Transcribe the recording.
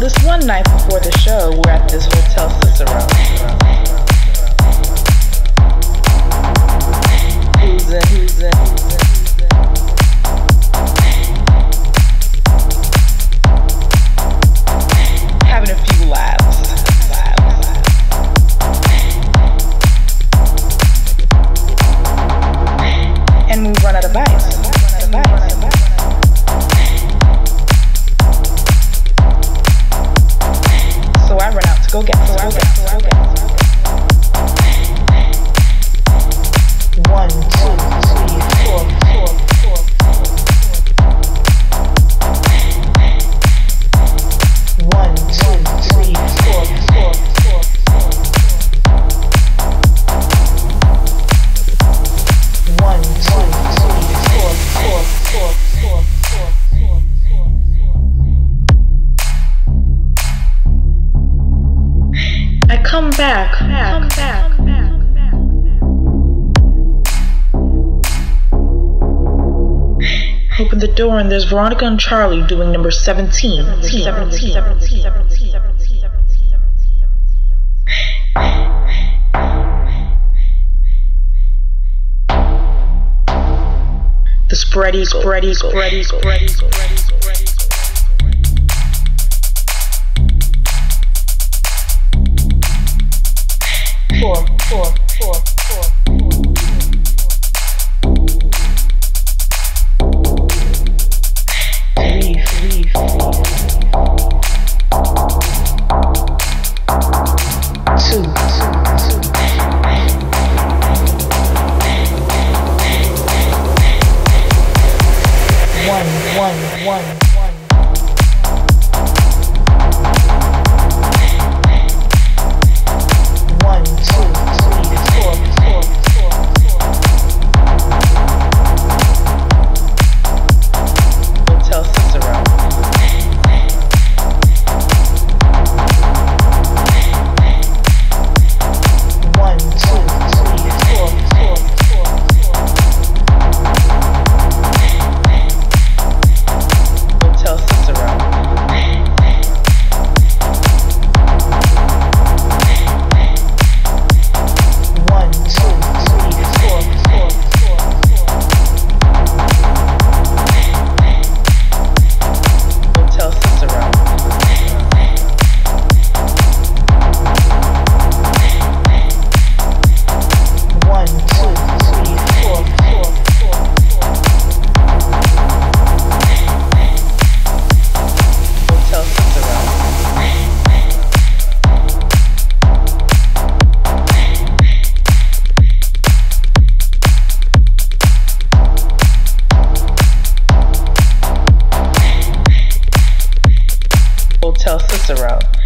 this one night before the show, we're at this hotel Come back, come back, Open the door and there's Veronica and Charlie doing number 17. 17. The spread eagle, spread eagle, spread eagle, spread eagle, spread eagle, spread one, one. Cicero.